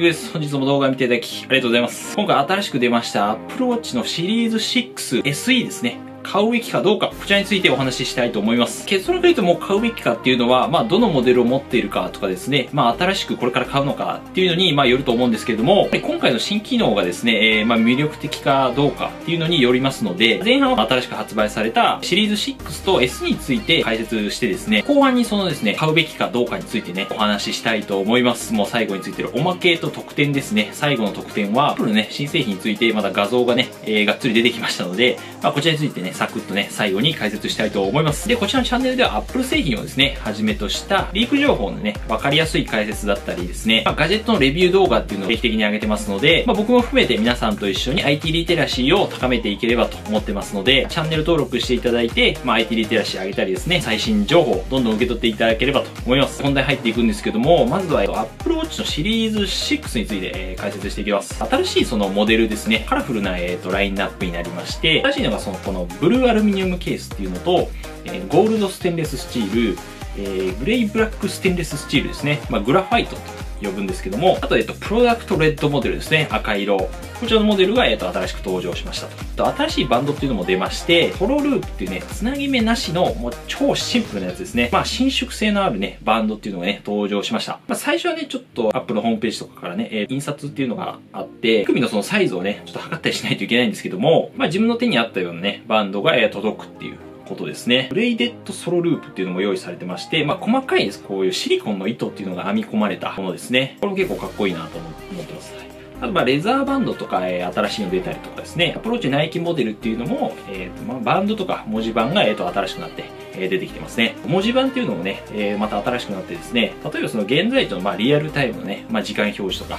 US。本日も動画を見ていただき、ありがとうございます。今回新しく出ました Apple Watch のシリーズ 6SE ですね。買うべきかどうか、こちらについてお話ししたいと思います。結論から言うともう買うべきかっていうのは、まあ、どのモデルを持っているかとかですね、まあ、新しくこれから買うのかっていうのに、まあ、よると思うんですけれども、今回の新機能がですね、えー、まあ、魅力的かどうかっていうのによりますので、前半は新しく発売されたシリーズ6と S について解説してですね、後半にそのですね、買うべきかどうかについてね、お話ししたいと思います。もう最後についてるおまけと特典ですね。最後の特典は、Apple ね、新製品についてまだ画像がね、えー、がっつり出てきましたので、まあ、こちらについてね、サクッとね、最後に解説したいと思います。で、こちらのチャンネルでは Apple 製品をですね、はじめとしたリーク情報のね、わかりやすい解説だったりですね、まあ、ガジェットのレビュー動画っていうのを定期的に上げてますので、まあ、僕も含めて皆さんと一緒に IT リテラシーを高めていければと思ってますので、チャンネル登録していただいて、まあ、IT リテラシー上げたりですね、最新情報をどんどん受け取っていただければと思います。本題入っていくんですけども、まずは Apple Watch のシリーズ6について、え、解説していきます。新しいそのモデルですね、カラフルな、えーと、ラインナップになりまして、新しいのがそのこのブルーアルミニウムケースっていうのと、えー、ゴールドステンレススチール、えー、グレイブラックステンレススチールですね。まあ、グラファイトと呼ぶんですけども、あと、えっと、プロダクトレッドモデルですね。赤色。こちらのモデルが、えっと、新しく登場しましたと。と新しいバンドっていうのも出まして、ホロループっていうね、つなぎ目なしの、もう超シンプルなやつですね。まあ、伸縮性のあるね、バンドっていうのがね、登場しました。まあ、最初はね、ちょっと、アップのホームページとかからね、えー、印刷っていうのがあって、首のそのサイズをね、ちょっと測ったりしないといけないんですけども、まあ、自分の手に合ったようなね、バンドが、えー、届くっていうことですね。ブレイデッドソロループっていうのも用意されてまして、まあ、細かいです。こういうシリコンの糸っていうのが編み込まれたものですね。これも結構かっこいいなと思ってます。あと、まあ、レザーバンドとか、えー、新しいの出たりとかですね。 Apple Watch Nikeモデルっていうのも、えーとまあ、バンドとか文字盤が、えー、と新しくなって、えー、出てきてますね。文字盤っていうのもね、えー、また新しくなってですね、例えばその現在地の、まあ、リアルタイムのね、まあ、時間表示とか、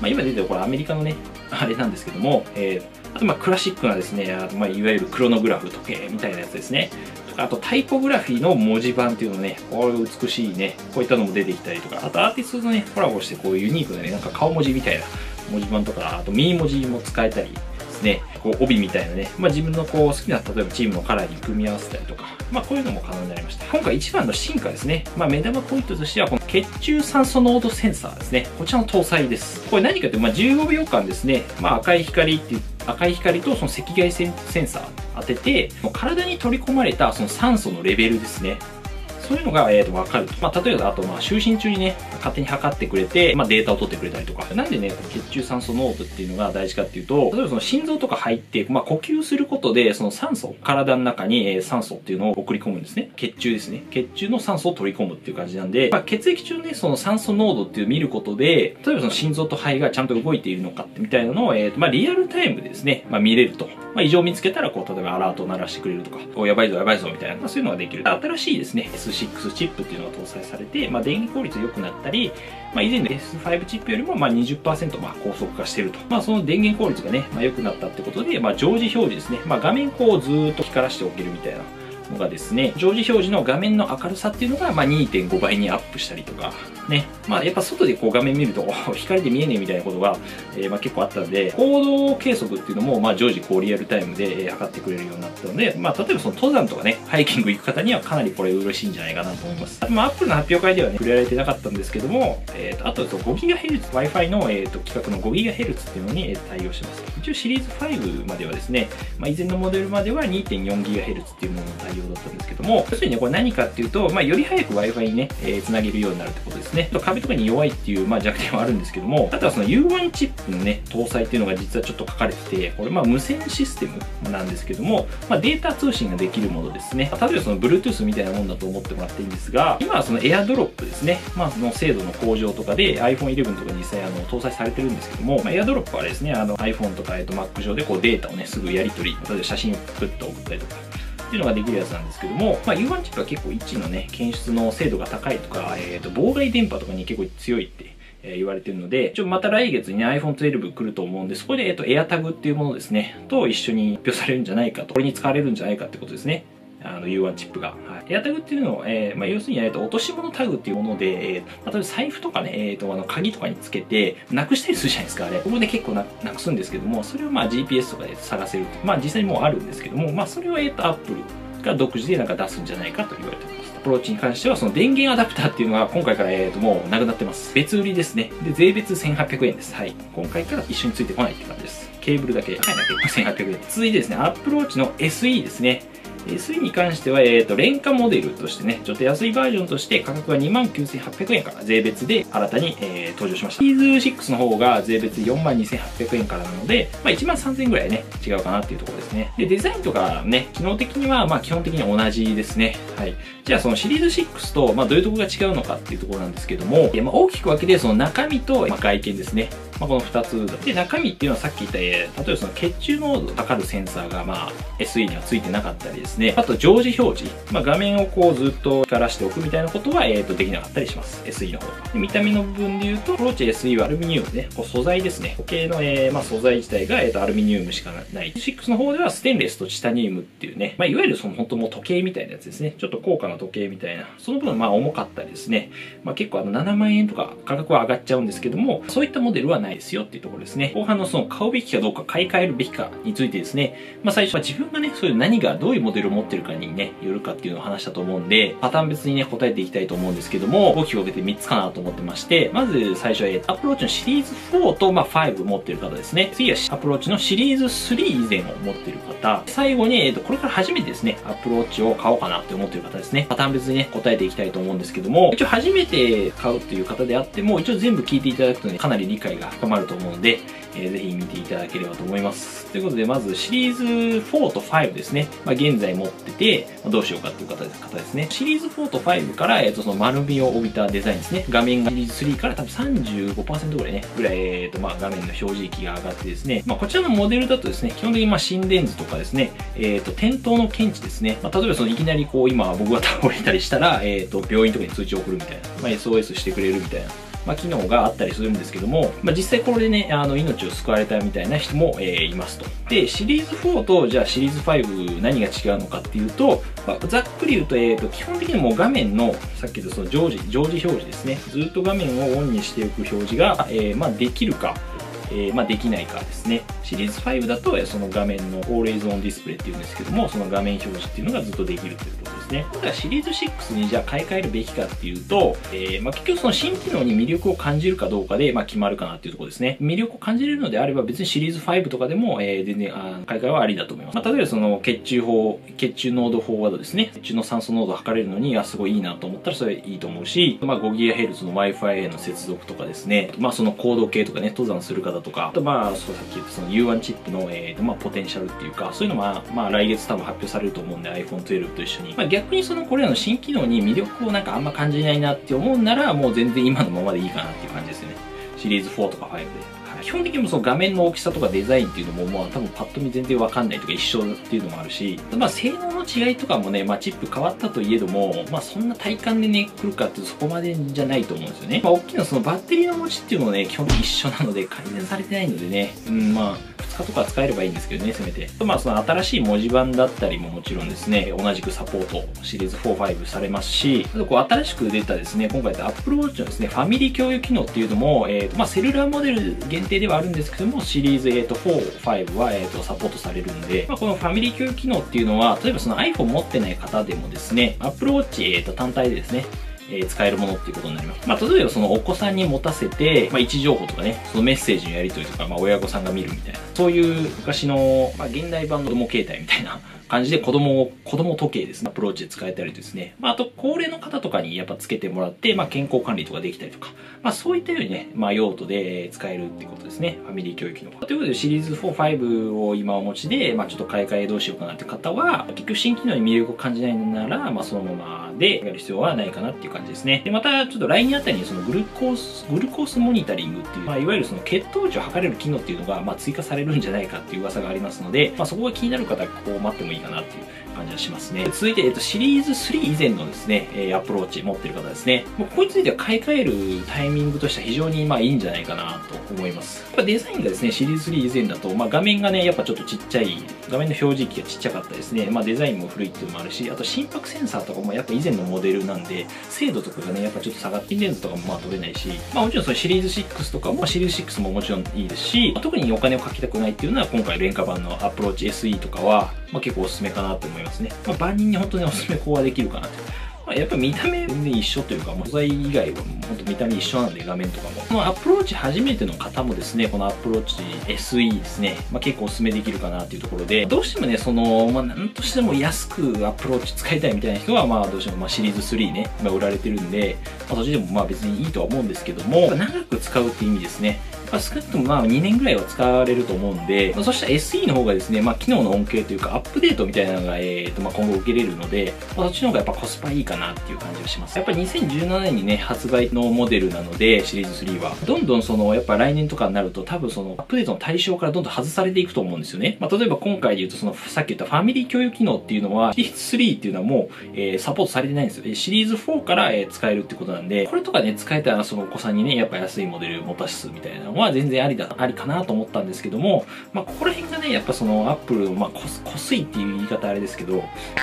まあ、今出てるこれアメリカのね、あれなんですけども、えー、あとまあクラシックなですね、あまあ、いわゆるクロノグラフ時計みたいなやつですね。あとタイポグラフィーの文字盤っていうのね、こういう美しいね、こういったのも出てきたりとか、あとアーティストとね、コラボしてこうユニークなね、なんか顔文字みたいな文字盤とか、あとミー文字も使えたりですね、こう帯みたいなね、まあ自分のこう好きな、例えばチームのカラーに組み合わせたりとか、まあこういうのも可能になりました。今回一番の進化ですね。まあ目玉ポイントとしては、この血中酸素濃度センサーですね。こちらの搭載です。これ何かって、まあ15秒間ですね、まあ赤い光って赤い光とその赤外線センサー当てて、体に取り込まれたその酸素のレベルですね。そういうのが、えー、と分かると。まあ、例えば、あと、まあ、就寝中にね、勝手に測ってくれて、まあ、データを取ってくれたりとか。なんでね、血中酸素濃度っていうのが大事かっていうと、例えばその心臓とか入って、まあ、呼吸することで、その酸素、体の中に、えー、酸素っていうのを送り込むんですね。血中ですね。血中の酸素を取り込むっていう感じなんで、まあ、血液中ね、その酸素濃度っていうのを見ることで、例えばその心臓と肺がちゃんと動いているのかってみたいなのを、えー、と、まあ、リアルタイムでですね、まあ、見れると。まあ、異常見つけたら、こう、例えばアラートを鳴らしてくれるとか、おやばいぞやばいぞみたいな、まあ、そういうのができる。新しいですね、6チップっていうのが搭載されて、まあ、電源効率良くなったり、まあ、以前の S5 チップよりもまあ20%まあ高速化してると。まあ、その電源効率がね、まあ、良くなったってことで、まあ、常時表示ですね。まあ、画面こうずっと光らしておけるみたいな。のがですね、常時表示の画面の明るさっていうのが、ま、2.5倍にアップしたりとか、ね。まあ、やっぱ外でこう画面見ると、光で見えねえみたいなことが、えー、まあ結構あったんで、行動計測っていうのも、まあ常時こうリアルタイムで、えー、測ってくれるようになったので、まあ例えばその登山とかね、ハイキング行く方にはかなりこれ嬉しいんじゃないかなと思います。まあ、アップルの発表会ではね、触れられてなかったんですけども、えっ、ー、と、あと 5GHz、Wi-Fi の、えーと、規格の 5GHz っていうのに、対応してます。一応シリーズ5まではですね、まあ以前のモデルまでは 2.4GHz っていうものの対応だったんですけども、要するにね、これ何かっていうと、まあより早く Wi-Fi にね、えー、つなげるようになるってことですね。壁とかに弱いっていう、まあ、弱点はあるんですけども、あとはその U1 チップのね、搭載っていうのが実はちょっと書かれてて、これまあ無線システムなんですけども、まあ、データ通信ができるものですね。例えばその Bluetooth みたいなもんだと思ってもらっていいんですが、今はその AirDrop ですね。まあ、その精度の向上とかで iPhone 11とか実際あの搭載されてるんですけども、まあ、AirDrop はですね、あの iPhone とか、えっと、Mac 上でこうデータをね、すぐやり取り、例えば写真をプッと送ったりとか、っていうのができるやつなんですけども、まあ、U1 チップは結構位置のね、検出の精度が高いとか、え、ー、と、妨害電波とかに結構強いってえ言われてるので、ちょまた来月に、ね、iPhone 12来ると思うんで、そこで、えっと、AirTag っていうものですね、と一緒に発表されるんじゃないかと、これに使われるんじゃないかってことですね。あの U1 チップが。はい、エアタグっていうのを、えーまあ、要するに、えー、と落とし物タグっていうもので、えー、例えば財布とかね、えー、とあの鍵とかにつけて、なくしたりするじゃないですか、あれ。ここで結構ななくすんですけども、それをまあ GPS とかで探せる。まあ実際にもうあるんですけども、まあそれを、えー、と Apple が独自でなんか出すんじゃないかと言われてます。アプローチに関しては、その電源アダプターっていうのが今回から、えー、ともうなくなってます。別売りですね。で、税別1800円です。はい。今回から一緒についてこないって感じです。ケーブルだけ買えなきゃ1800円。続いてですね、アップローチの SE ですね。SE に関しては、えっ、ー、と、廉価モデルとしてね、ちょっと安いバージョンとして価格は29,800円から税別で新たに、えー、登場しました。シーズ6の方が税別42,800円からなので、まあ1万3000円ぐらいね、違うかなっていうところですね。で、デザインとかね、機能的には、まあ基本的に同じですね。はい。じゃあそのシリーズ6と、まあどういうところが違うのかっていうところなんですけども、まあ、大きく分けてその中身と、まあ、外見ですね。まあ、この2つで中身っていうのはさっき言った、例えばその血中濃度を測るセンサーが、まあ、SE にはついてなかったりですね。あと常時表示、まあ、画面をこうずっと光らしておくみたいなことは、えー、とできなかったりします。SE の方。が見た目の部分で言うとローチ SE はアルミニウムね。こう素材ですね。時計の、えーまあ、素材自体が、えー、とアルミニウムしかない。6の方ではステンレスとチタニウムっていうね、まあ、いわゆるその本当もう時計みたいなやつですね。ちょっと高価な時計みたいな。その分まあ重かったりですね、まあ、結構あの7万円とか価格は上がっちゃうんですけどもそういったモデルはないですよっていうところですですね、後半のその買うべきかどうか買い替えるべきかについてですね、まあ最初は自分がね、そういう何がどういうモデルを持ってるかにね、よるかっていうのを話したと思うんで、パターン別にね、答えていきたいと思うんですけども、大きく分けて3つかなと思ってまして、まず最初は、アプローチのシリーズ4と、まあ5持ってる方ですね。次はアプローチのシリーズ3以前を持ってる方。最後に、えっ、と、これから初めてですね、アプローチを買おうかなって思ってる方ですね。パターン別にね、答えていきたいと思うんですけども、一応初めて買うという方であっても、一応全部聞いていただくとね、かなり理解が深まると思うので、えー、ぜひ見ていただければと思います。ということで、まずシリーズ4と5ですね。まあ、現在持ってて、まあ、どうしようかっていう方ですね。シリーズ4と5から、えっ、ー、と、その丸みを帯びたデザインですね。画面がシリーズ3から多分35%ぐらいね、ぐらい、えっ、ー、と、まあ、画面の表示域が上がってですね、まあ、こちらのモデルだとですね、基本的にまあ、心電図とかですね、えっ、ー、と、転倒の検知ですね。まあ、例えばそのいきなりこう、今僕が倒れたりしたら、えっ、と、病院とかに通知を送るみたいな、まあ、SOS してくれるみたいなまあ、機能があったりするんですけども、まあ、実際これでね、あの、命を救われたみたいな人も、えー、いますと。で、シリーズ4と、じゃあシリーズ5何が違うのかっていうと、まあ、ざっくり言うと、えっ、ー、と、基本的にもう画面の、さっき言ったその常時、常時表示ですね。ずっと画面をオンにしておく表示が、えー、まあ、できるか、えー、まあ、できないかですね。シリーズ5だと、その画面の Always On Display っていうんですけども、その画面表示っていうのがずっとできるということですね。ただシリーズ6にじゃあ買い替えるべきかっていうと、えー、まあ、結局その新機能に魅力を感じるかどうかで、まあ、決まるかなっていうところですね。魅力を感じれるのであれば別にシリーズ5とかでも、えー、全然あ買い替えはありだと思います。まあ、例えばその血中法、血中濃度フォワードですね。血中の酸素濃度を測れるのに、あ、すごいいいなと思ったらそれいいと思うし、まあ、5GHz の Wi-Fi への接続とかですね。まあ、その高度計とかね、登山する方とか、あとまあ、そうさっき言ったその U1 チップの、えー、まあ、ポテンシャルっていうか、そういうのは、まあ、来月多分発表されると思うんで iPhone 12と一緒に。まあ、逆にそのこれらの新機能に魅力をなんかあんま感じないなって思うなら、もう全然今のままでいいかなっていう感じですね。シリーズ4とか5で。基本的にもその画面の大きさとかデザインっていうのも、まあ多分パッと見全然わかんないとか一緒っていうのもあるし、まあ性能の違いとかもね、まあチップ変わったといえども、まあそんな体感でね、来るかってそこまでじゃないと思うんですよね。まあ大きなそのバッテリーの持ちっていうのもね、基本的に一緒なので改善されてないのでね、うん、まあ2日とか使えればいいんですけどね、せめて。まあ、その新しい文字盤だったりももちろんですね、同じくサポート、シリーズ4、5されますし、あとこう新しく出たですね、今回 Apple Watch のですね、ファミリー共有機能っていうのも、えっ、ー、と、まあ、セルラーモデル限定ではあるんですけども、シリーズ、えっ、と、4、5は、えっ、と、サポートされるんで、まあ、このファミリー共有機能っていうのは、例えばその iPhone 持ってない方でもですね、Apple Watch、えっ、と、単体でですね、え使えるものっていうことになります。まあ、例えばそのお子さんに持たせて、まあ、位置情報とかね、そのメッセージのやり取りとか、まあ、親御さんが見るみたいな、そういう昔の、まあ、現代版の子供携帯みたいな感じで子供を、子供時計ですね、アプローチで使えたりですね。まあ、あと、高齢の方とかにやっぱつけてもらって、まあ、健康管理とかできたりとか、まあ、そういったようにね、まあ、用途で使えるってことですね。ファミリー教育の。ということで、シリーズ4、5を今お持ちで、まあ、ちょっと買い替えどうしようかなって方は、結局新機能に魅力を感じないなら、まあ、そのままでやる必要はないかなっていう感じですね。で、また、ちょっと来年あたりにそのグルコース、グルコースモニタリングっていう、まあ、いわゆるその血糖値を測れる機能っていうのが、まあ、追加されるんじゃないかっていう噂がありますので、まあ、そこが気になる方はこう待ってもいいかなっていう。感じがしますね。続いて、えっと、シリーズ3以前のですね、え Apple Watch持ってる方ですね。もうここについては買い替えるタイミングとしては非常にまあいいんじゃないかなと思います。やっぱデザインがですね、シリーズ3以前だと、まあ画面がね、やっぱちょっとちっちゃい、画面の表示域がちっちゃかったですね。まあデザインも古いっていうのもあるし、あと心拍センサーとかもやっぱ以前のモデルなんで、精度とかがね、やっぱちょっと下がって、レンズとかもまあ取れないし、まあもちろんそのシリーズ6とかも、シリーズ6ももちろんいいですし、特にお金をかけたくないっていうのは今回廉価版のアプローチ SE とかは、まあ結構おすすめかなと思います。ますね。まあ、万人に本当におすすめ講話できるかなと。まあ、やっぱ見た目全然一緒というか、素材以外は本当見た目一緒なんで、画面とかも。この Apple Watch初めての方もですね、この Apple Watch SE ですね、まあ、結構おすすめできるかなっていうところで、どうしてもね、その、まあ、なんとしても安く Apple Watch使いたいみたいな人は、まあ、どうしても、まあ、シリーズ3ね、今売られてるんで、まあ、そっちでもまあ別にいいとは思うんですけども、長く使うっていう意味ですね。まあ、少なくともまあ2年ぐらいは使われると思うんで、まあ、そしたら SE の方がですね、まあ、機能の恩恵というかアップデートみたいなのが、えーとまあ、今後受けれるので、まあ、そっちの方がやっぱコスパいいかなっていう感じがします。やっぱり2017年にね、発売のモデルなので、シリーズ3は。どんどんその、やっぱ来年とかになると多分そのアップデートの対象からどんどん外されていくと思うんですよね。まあ、例えば今回で言うとその、さっき言ったファミリー共有機能っていうのは、シリーズ3っていうのはもう、えー、サポートされてないんですよ。シリーズ4から、えー、使えるってことなんで、これとかね、使えたらそのお子さんにね、やっぱ安いモデル持たすみたいなのは全然ありだ、ありかなと思ったんですけども、まあ、ここら辺がね、やっぱそのアップル、まあ、こす、こすいっていう言い方あれですけど、ち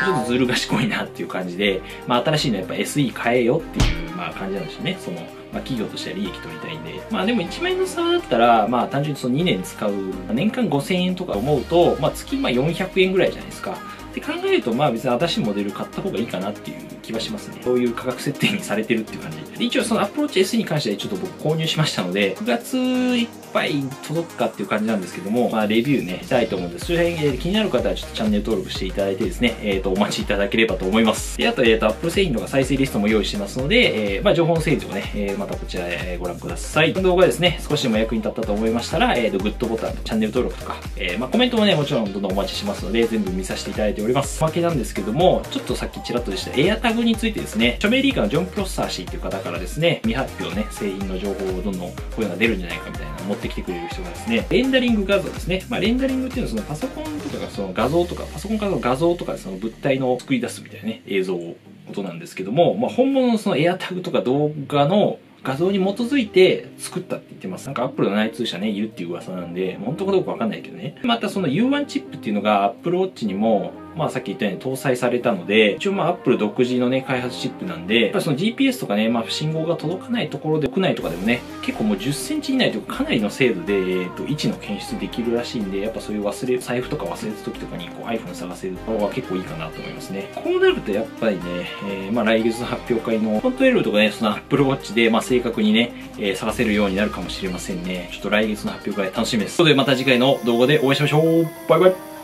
ょっとずる賢いなっていう感じで、まあ、新しいのやっぱ SE 変えよっていう、まあ、感じなんですよね。その、まあ、企業としては利益取りたいんで。まあでも1万円の差だったら、まあ単純にその2年使う、年間5000円とか思うと、まあ月まあ400円ぐらいじゃないですか。って考えると、まあ別に新しいモデル買った方がいいかなっていう気はしますね。そういう価格設定にされてるっていう感じ。で一応そのアプローチ S に関してはちょっと僕購入しましたので、9月いっぱい届くかっていう感じなんですけども、まあレビューね、したいと思うんです。それ辺、えー、気になる方はちょっとチャンネル登録していただいてですね、えっ、ー、と、お待ちいただければと思います。で、あと、えっ、ー、と、Apple 製品とか再生リストも用意してますので、えー、まあ情報の整理をね、えー、またこちらへご覧ください。この動画ですね、少しでも役に立ったと思いましたら、えっ、ー、と、グッドボタンとチャンネル登録とか、えー、まあコメントもね、もちろんどんどんお待ちしますので、全部見させていただいております。おまけなんですけども、ちょっとさっきちらっとでした、エアタググについてですね、著名リーカーのジョン・プロッサー氏っていう方からですね、未発表ね、製品の情報をどんどんこういうのが出るんじゃないかみたいな持ってきてくれる人がですね、レンダリング画像ですね。まあ、レンダリングっていうのはそのパソコンとかその画像とか、パソコンからの画像とかその物体の作り出すみたいなね、映像をことなんですけども、まあ、本物のそのエアタグとか動画の画像に基づいて作ったって言ってます。なんかアップルの内通者ね、いるっていう噂なんで、本当かどうかわかんないけどね。またその U1 チップっていうのが Apple Watch にもまあさっき言ったように搭載されたので、一応まあ Apple 独自のね、開発チップなんで、やっぱその GPS とかね、まあ信号が届かないところで、屋内とかでもね、結構もう10センチ以内というかかなりの精度で、えっ、ー、と、位置の検出できるらしいんで、やっぱそういう忘れ、財布とか忘れた時とかにこう iPhone 探せる方が結構いいかなと思いますね。こうなるとやっぱりね、えー、まあ来月の発表会のコントレールとかね、その Apple Watch で、まあ正確にね、えー、探せるようになるかもしれませんね。ちょっと来月の発表会楽しみです。ということでまた次回の動画でお会いしましょうバイバイ